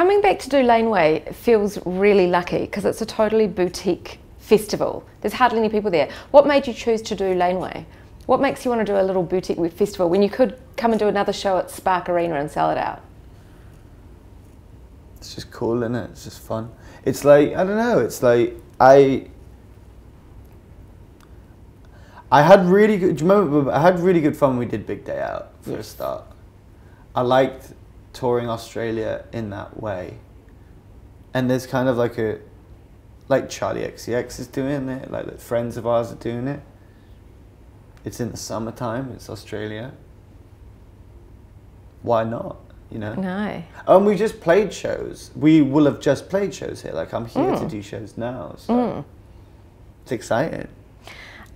Coming back to do Laneway feels really lucky because it's a totally boutique festival. There's hardly any people there. What made you choose to do Laneway? What makes you want to do a little boutique festival when you could come and do another show at Spark Arena and sell it out? It's just cool, isn't it? It's just fun. It's like I don't know. It's like I. I had really good. Do you remember? I had really good fun. when We did Big Day Out for a start. I liked touring Australia in that way. And there's kind of like a, like Charli XCX is doing it, like, like friends of ours are doing it. It's in the summertime. It's Australia. Why not? You know. No. And we just played shows. We will have just played shows here. Like I'm here to Mm. do shows now. So Mm. it's exciting.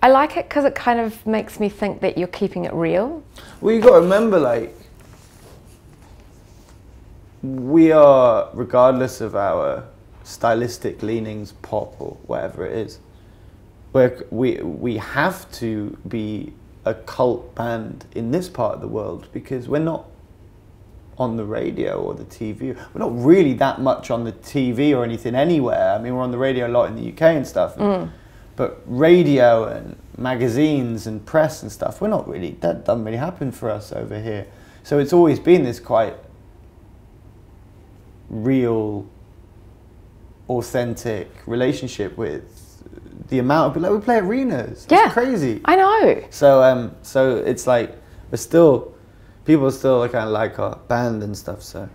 I like it because it kind of makes me think that you're keeping it real. Well, you got to remember, like, we are, regardless of our stylistic leanings, pop or whatever it is, we're, we we have to be a cult band in this part of the world because we're not on the radio or the TV. We're not really that much on the TV or anything anywhere. I mean, we're on the radio a lot in the UK and stuff. Mm. But radio and magazines and press and stuff, we're not really, that doesn't really happen for us over here. So it's always been this quite real, authentic relationship with the amount of, like, we play arenas. It's Yeah. crazy. I know. So um, so it's like we're still people still kind of like our band and stuff. So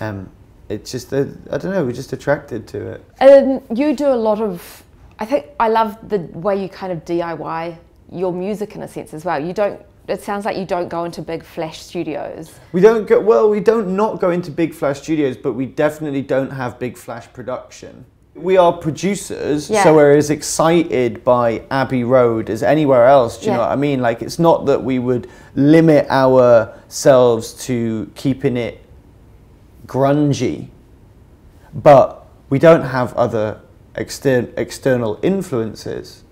um, it's just uh, I don't know. We're just attracted to it. And you do a lot of, I think I love the way you kind of DIY your music in a sense as well. You don't, it sounds like you don't go into big flash studios. We don't go well. We don't not go into big flash studios, but we definitely don't have big flash production. We are producers, Yeah. so we're as excited by Abbey Road as anywhere else. Do you know what I mean? Like it's not that we would limit ourselves to keeping it grungy, but we don't have other exter- external influences.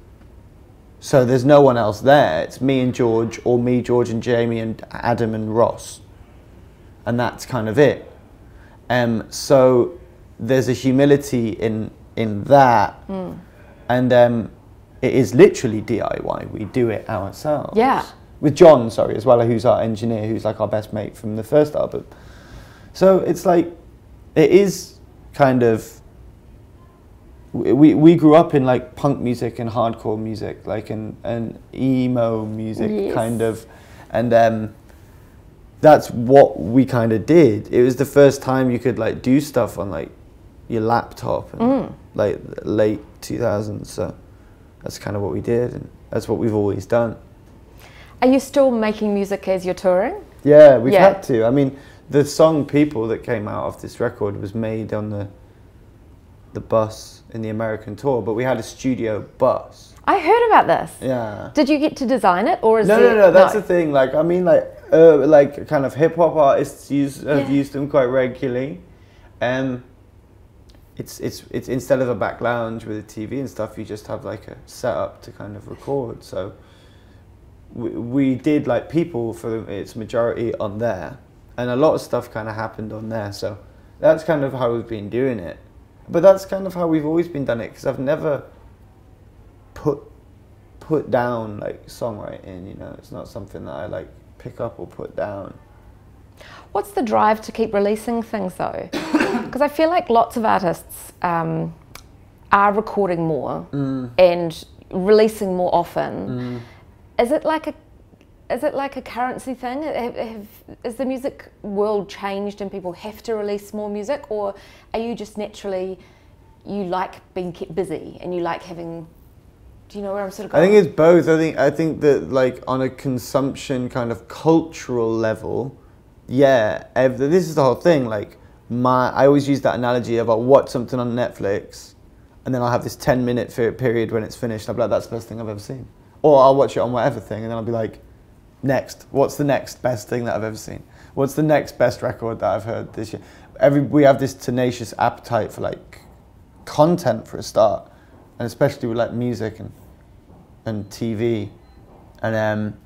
So there's no one else there. It's me and George, or me, George and Jamie, and Adam and Ross, and that's kind of it. Um, so there's a humility in in that, and um, it is literally DIY. We do it ourselves. Yeah. With John, sorry, as well, who's our engineer, who's like our best mate from the first album. So it's like, it is kind of. We, we grew up in like punk music and hardcore music, like an, and emo music, Yes. kind of, and um, that's what we kind of did. It was the first time you could like do stuff on like your laptop, and, Mm. like late 2000s. So that's kind of what we did, and that's what we've always done. Are you still making music as you're touring? Yeah, we've Yeah. had to. I mean, the song "People" that came out of this record was made on the the bus in the American tour, but we had a studio bus. I heard about this. Yeah. Did you get to design it or is No, there, no, no. That's the thing. Like, I mean, like, uh, like kind of hip hop artists use have Yeah. used them quite regularly. Um, it's it's it's instead of a back lounge with a TV and stuff, you just have like a setup to kind of record. So we, we did like people for its majority on there, and a lot of stuff kind of happened on there. So that's kind of how we've been doing it. But that's kind of how we've always been done it because I've never put put down like songwriting. You know, it's not something that I like pick up or put down. What's the drive to keep releasing things though? Because I feel like lots of artists um, are recording more Mm. and releasing more often. Is it like a is it like a currency thing? Have, have, is the music world changed and people have to release more music, or are you just naturally you like being kept busy and you like having? Do you know where I'm sort of going? I think it's both. I think I think that like on a consumption kind of cultural level, yeah. ev- This is the whole thing. Like my, I always use that analogy about watch something on Netflix, and then I'll have this ten minute period when it's finished. I'll be like, that's the best thing I've ever seen. Or I'll watch it on whatever thing, and then I'll be like, next, what's the next best thing that I've ever seen? What's the next best record that I've heard this year? Every we have this tenacious appetite for like content for a start, and especially with like music and and TV, and um,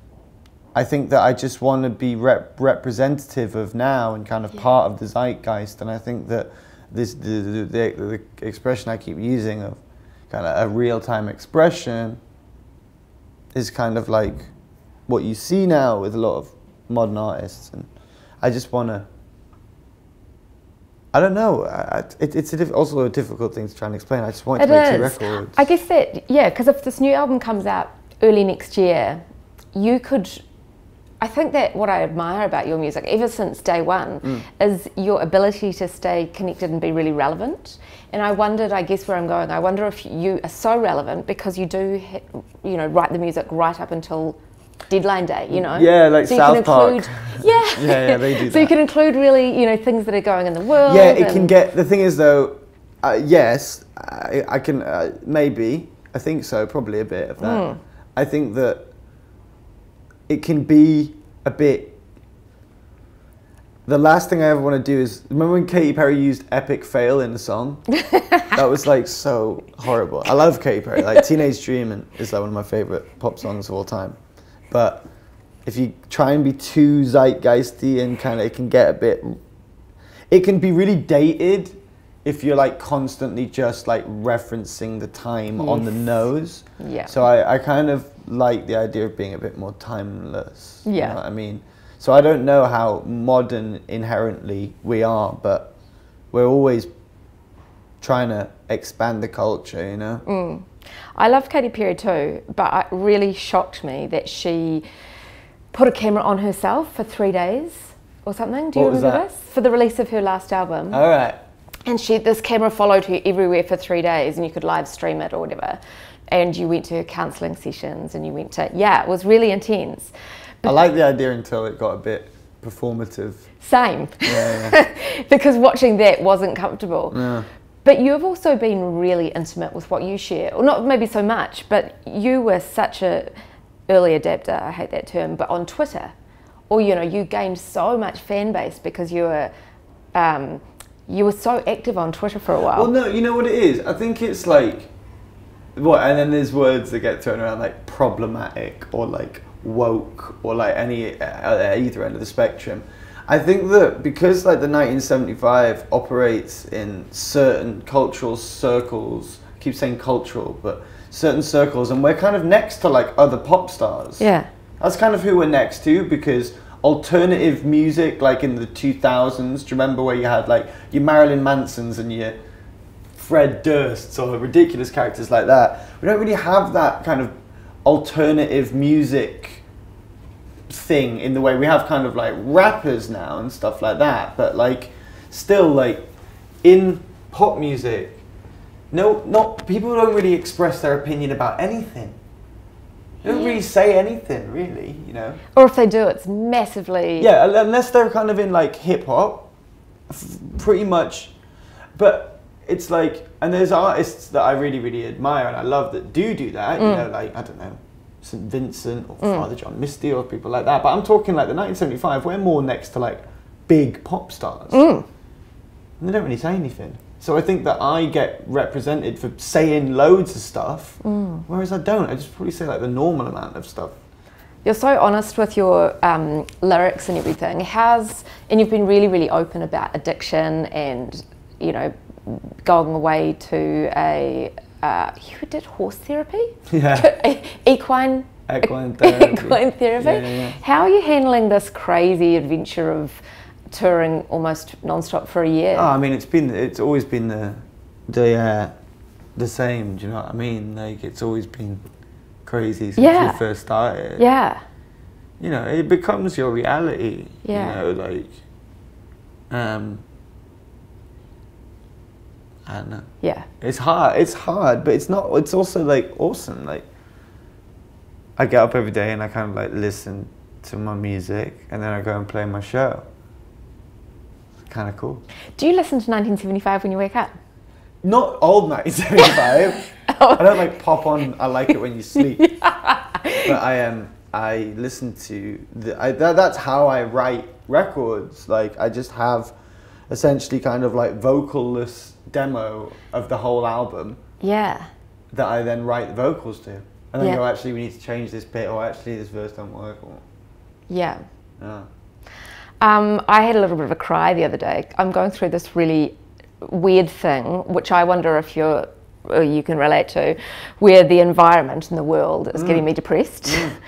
I think that I just want to be rep- representative of now and kind of Yeah. part of the zeitgeist. And I think that this the, the, the, the expression I keep using of kind of a real time expression is kind of like what you see now with a lot of modern artists. And I just want to. I don't know. I, it, it's a diff- also a difficult thing to try and explain. I just want It to make two records. I guess that yeah, because if this new album comes out early next year, you could. I think that what I admire about your music, ever since day one, Mm. is your ability to stay connected and be really relevant. And I wondered, I guess where I'm going, I wonder if you are so relevant because you do, you know, write the music right up until deadline day. You know. Yeah, like so South you can Park. include, Yeah. Yeah, yeah, they do so you can include really, you know, things that are going in the world. Yeah, it can get. The thing is, though, uh, yes, I, I can. Uh, maybe I think so. Probably a bit of that. Hmm. I think that it can be a bit. The last thing I ever want to do is remember when Katy Perry used "epic fail" in the song. that was like so horrible. I love Katy Perry. Like "Teenage Dream" is like one of my favorite pop songs of all time. But if you try and be too zeitgeisty and kind of, it can get a bit it can be really dated if you're like constantly just like referencing the time on the nose. Yeah. So I, I kind of like the idea of being a bit more timeless. You Yeah. know what I mean? So I don't know how modern inherently we are, but we're always trying to expand the culture, you know? Mm. I love Katy Perry too, but it really shocked me that she put a camera on herself for three days or something. Do you What remember this? For the release of her last album. All right. And she, this camera followed her everywhere for three days, and you could live stream it or whatever. And you went to her counselling sessions, and you went to yeah, it was really intense. I like the idea until it got a bit performative. Same, Yeah, because watching that wasn't comfortable. Yeah. But you've also been really intimate with what you share, or not maybe so much, but you were such a early adapter. I hate that term, but on Twitter, or you know, you gained so much fan base because you were. Um, you were so active on Twitter for a while. Well, no, you know what it is? I think it's like, what, and then there's words that get thrown around like problematic or like woke or like any, uh, either end of the spectrum. I think that because like the 1975 operates in certain cultural circles, I keep saying cultural, but certain circles, and we're kind of next to like other pop stars. yeah. That's kind of who we're next to because alternative music, like in the 2000s, do you remember where you had like your Marilyn Mansons and your Fred Dursts or ridiculous characters like that? We don't really have that kind of alternative music thing in the way we have kind of like rappers now and stuff like that. But like, still, like in pop music, no, not people don't really express their opinion about anything. They don't really say anything, really, you know. Or if they do, it's massively. Yeah, unless they're kind of in like hip hop, f- pretty much. But it's like, and there's artists that I really, really admire and I love that do do that. You mm. know, like I don't know, St Vincent or mm. Father John Misty or people like that. But I'm talking like the 1975. We're more next to like big pop stars. Mm. And they don't really say anything. So I think that I get represented for saying loads of stuff, mm. whereas I don't. I just probably say like the normal amount of stuff. You're so honest with your um, lyrics and everything. How's and you've been really, really open about addiction and you know going away to a uh, you did horse therapy, Yeah. equine Equine therapy. equine therapy. Yeah, yeah. How are you handling this crazy adventure of touring almost non-stop for a year? Oh, I mean, it's been it's always been the the uh, the same. Do you know what I mean? Like it's always been crazy since Yeah. you first started. yeah, You know, it becomes your reality. Yeah. You know, like um, I don't know. yeah, It's hard. It's hard, but it's not. It's also like awesome. Like I get up every day and I kind of like listen to my music, and then I go and play my show. Kind of cool. Do you listen to 1975 when you wake up? Not old 1975. I don't like pop on. I like it when you sleep. but I am. Um, I listen to the. I, that, that's how I write records. Like I just have, essentially, kind of like vocalless demo of the whole album Yeah, that I then write the vocals to, and then Yeah. go. Actually, we need to change this bit, or actually, this verse don't work. Or, Yeah. Yeah. Um, I had a little bit of a cry the other day. I'm going through this really weird thing, which I wonder if you're or you can relate to, where the environment in the world is mm. getting me depressed. Mm.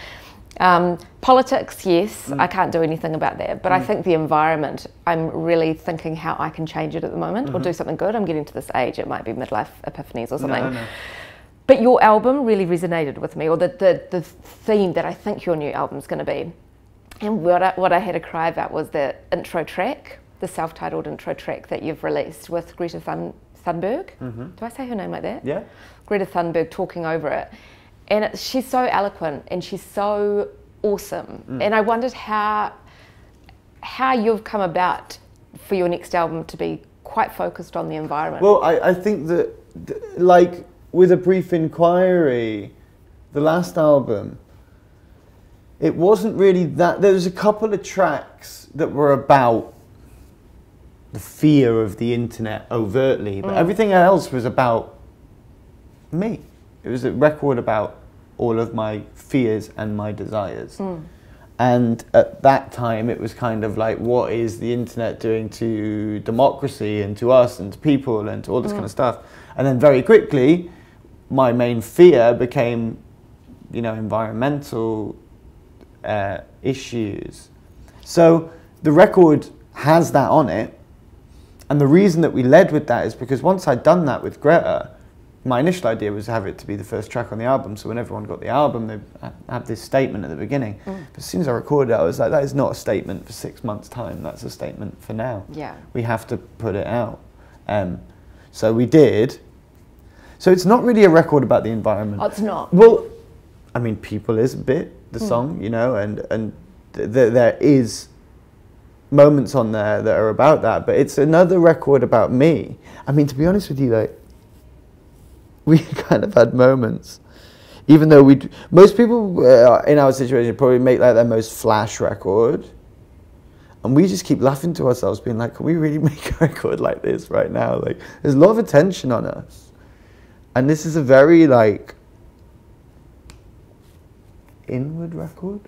um, politics, yes, mm. I can't do anything about that, but I mm. think the environment, I'm really thinking how I can change it at the moment or do mm-hmm. something good. I'm getting to this age, it might be midlife epiphanies or something. No, no. But your album really resonated with me, or the, the, the theme that I think your new album's going to be. And what I, what I had a cry about was the intro track, the self titled intro track that you've released with Greta Thun, Thunberg. Mm-hmm. Do I say her name like that? Yeah. Greta Thunberg talking over it. And it, she's so eloquent and she's so awesome. Mm. And I wondered how, how you've come about for your next album to be quite focused on the environment. Well, I, I think that, like, with a brief inquiry, the last album, it wasn't really that. There was a couple of tracks that were about the fear of the internet overtly, but mm. everything else was about me. It was a record about all of my fears and my desires. And at that time, it was kind of like, what is the internet doing to democracy and to us and to people and to all this kind of stuff? And then very quickly, my main fear became, you know, environmental uh, issues. So the record has that on it. And the reason that we led with that is because once I'd done that with Greta, my initial idea was to have it to be the first track on the album. So when everyone got the album, they had this statement at the beginning. But as soon as I recorded it, I was like, that is not a statement for six months' time. That's a statement for now. Yeah. We have to put it out. Um, so we did. So it's not really a record about the environment. Oh, it's not. Well, I mean, people is a bit the song, you know, and and th- th- there is moments on there that are about that, but it's another record about me. I mean, to be honest with you, like we kind of had moments, even though we most people uh, in our situation probably make like their most flash record. And we just keep laughing to ourselves, being like, "Can we really make a record like this right now?" Like, there's a lot of attention on us, and this is a very like inward record.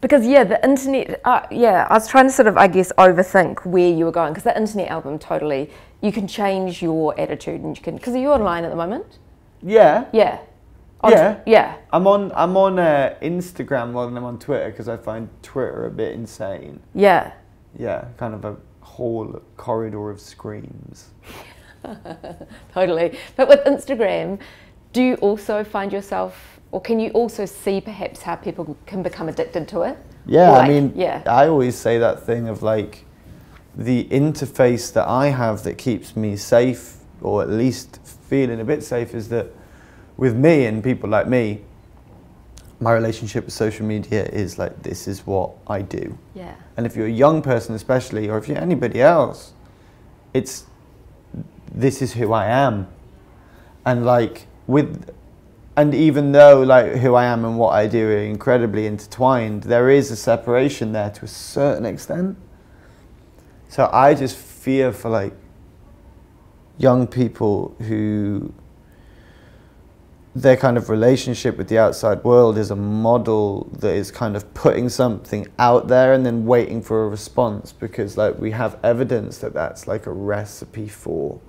Because yeah, the internet. Uh, yeah, I was trying to sort of, I guess, overthink where you were going. Because the internet album, totally, you can change your attitude, and you can. Because are you online at the moment? Yeah, Yeah. On- Yeah. Yeah. I'm on I'm on uh, Instagram more than I'm on Twitter because I find Twitter a bit insane. Yeah. Yeah, kind of a whole corridor of screams. Totally. But with Instagram, do you also find yourself, or can you also see perhaps how people can become addicted to it? Yeah, Or I mean, yeah. I always say that thing of like the interface that I have that keeps me safe, or at least feeling a bit safe, is that with me and people like me, my relationship with social media is like this is what I do. Yeah. And if you're a young person, especially, or if you're anybody else, it's this is who I am. And like with, and even though like who I am and what I do are incredibly intertwined, there is a separation there to a certain extent. So I just fear for like young people who their kind of relationship with the outside world is a model that is kind of putting something out there and then waiting for a response because like we have evidence that that's like a recipe for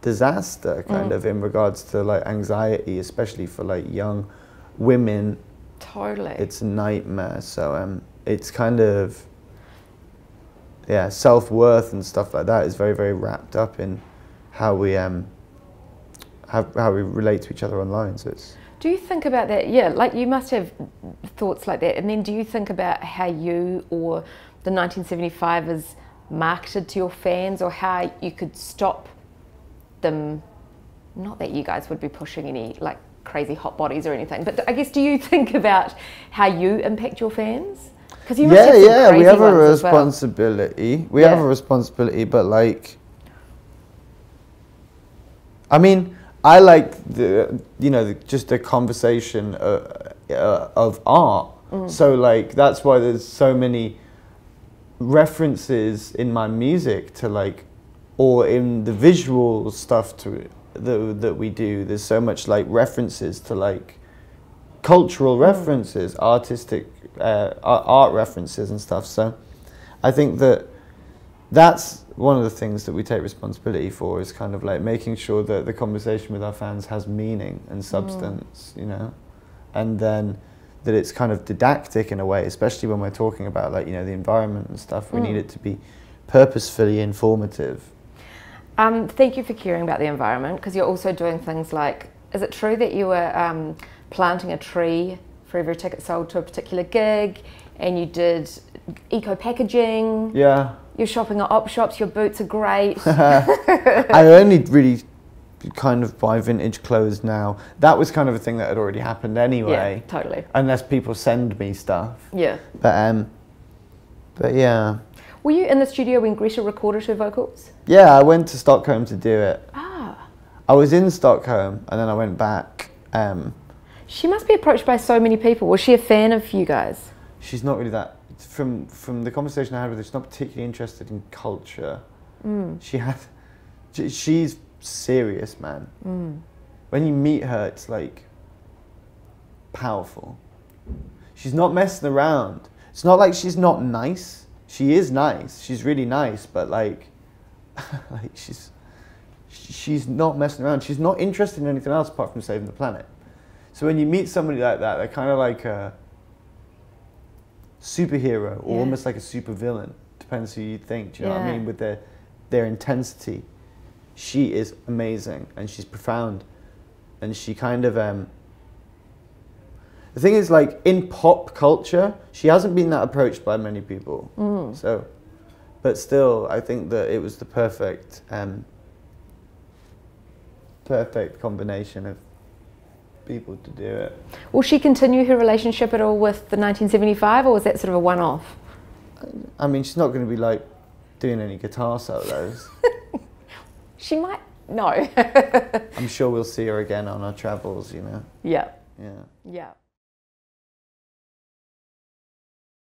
disaster kind of in regards to like anxiety especially for like young women Totally. it's a nightmare so um it's kind of yeah self-worth and stuff like that is very very wrapped up in how we um how, how we relate to each other online so it's Do you think about that? Yeah, like you must have thoughts like that. And then do you think about how you or the 1975 is marketed to your fans or how you could stop them? Not that you guys would be pushing any like crazy hot bodies or anything, but I guess do you think about how you impact your fans? Because you must yeah have yeah we have a as well. responsibility we have a responsibility but like i mean i like the you know the, just the conversation uh, uh, of art Mm. so like that's why there's so many references in my music to like or in the visual stuff to that, that we do there's so much like references to like cultural mm. references, artistic uh, art references and stuff. So I think that that's one of the things that we take responsibility for is kind of like making sure that the conversation with our fans has meaning and mm. substance, you know, and then that it's kind of didactic in a way, especially when we're talking about like you know the environment and stuff. We need mm. it to be purposefully informative. Um, thank you for caring about the environment because you're also doing things like is it true that you were um, planting a tree for every ticket sold to a particular gig and you did eco packaging? Yeah. You're shopping at op shops, your boots are great. I only really kind of buy vintage clothes now. That was kind of a thing that had already happened anyway. yeah, totally. Unless people send me stuff. Yeah. But um but yeah. Were you in the studio when Greta recorded her vocals? Yeah, I went to Stockholm to do it. Ah. I was in Stockholm and then I went back. Um She must be approached by so many people. Was she a fan of you guys? she's not really that from from the conversation I had with her, she's not particularly interested in culture. She had she- she's serious, man. When you meet her, it's like powerful. She's not messing around. It's not like she's not nice. She is nice. She's really nice, but like like she's she's not messing around. She's not interested in anything else apart from saving the planet. So when you meet somebody like that, they're kind of like a superhero or Yeah. almost like a supervillain. Depends who you think. Do you know what I mean? With their their intensity, she is amazing and she's profound, and she kind of um. The thing is, like in pop culture, she hasn't been that approached by many people. So, but still, I think that it was the perfect, um, perfect combination of people to do it. Will she continue her relationship at all with the 1975 or was that sort of a one off? I mean, she's not going to be like doing any guitar solos. She might. No. I'm sure we'll see her again on our travels, you know. yeah. Yeah. Yeah.